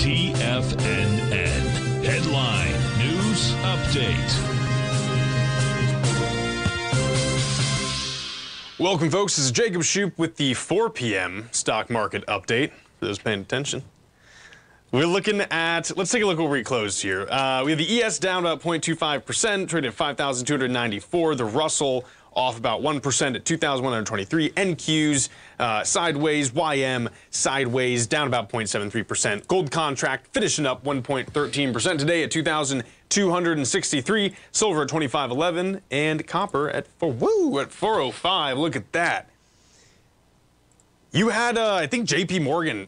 TFNN. Headline News Update. Welcome, folks. This is Jacob Shoup with the 4 p.m. stock market update. For those paying attention. We're looking at, let's take a look where we closed here. Uh, we have the ES down about 0.25%, trading at 5,294. The Russell off about 1% at 2,123. NQs uh, sideways, YM sideways, down about 0.73%. Gold contract finishing up 1.13% today at 2,263. Silver at 25.11 and copper at four, woo at 405. Look at that. You had, uh, I think, J.P. Morgan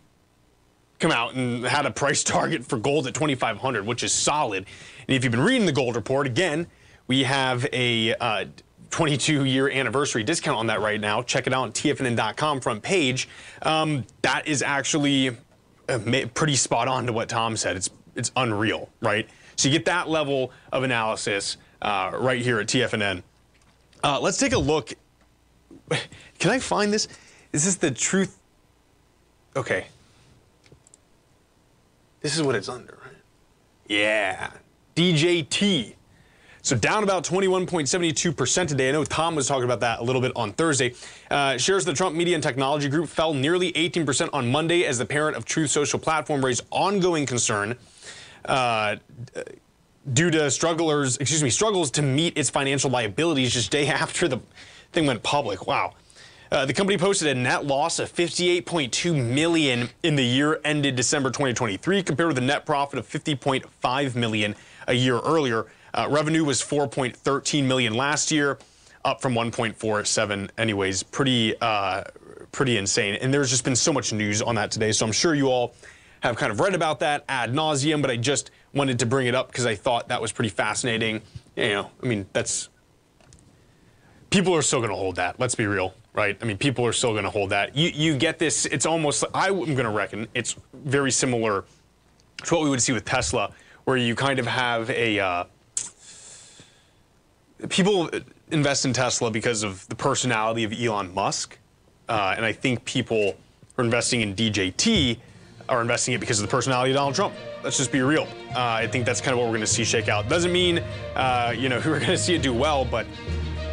come out and had a price target for gold at 2,500, which is solid. And if you've been reading the gold report, again, we have a uh, 22 year anniversary discount on that right now. Check it out on TFNN.com front page. Um, that is actually uh, pretty spot on to what Tom said. It's it's unreal, right? So you get that level of analysis uh, right here at TFNN. Uh, let's take a look. Can I find this? Is this the truth? Okay, this is what it's under, right? Yeah. DJT. So down about 21.72% today. I know Tom was talking about that a little bit on Thursday. Uh, shares of the Trump Media and Technology Group fell nearly 18% on Monday as the parent of Truth Social platform raised ongoing concern uh, due to strugglers, excuse me, struggles to meet its financial liabilities just day after the thing went public. Wow. Uh, the company posted a net loss of 58.2 million in the year ended December 2023, compared with a net profit of 50.5 million a year earlier. Uh, revenue was 4.13 million last year, up from 1.47. Anyways, pretty uh, pretty insane. And there's just been so much news on that today, so I'm sure you all have kind of read about that ad nauseum. But I just wanted to bring it up because I thought that was pretty fascinating. You know, I mean, that's people are still going to hold that. Let's be real right? I mean, people are still going to hold that. You you get this. It's almost. I'm going to reckon it's very similar to what we would see with Tesla, where you kind of have a. Uh, people invest in Tesla because of the personality of Elon Musk, uh, and I think people are investing in DJT are investing it because of the personality of Donald Trump. Let's just be real. Uh, I think that's kind of what we're going to see shake out. Doesn't mean, uh, you know, we're going to see it do well, but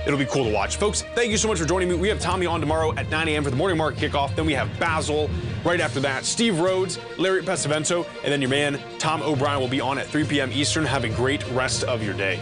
It'll be cool to watch. Folks, thank you so much for joining me. We have Tommy on tomorrow at 9 a.m. for the morning market kickoff. Then we have Basil right after that. Steve Rhodes, Larry Pesavento, and then your man, Tom O'Brien, will be on at 3 p.m. Eastern. Have a great rest of your day.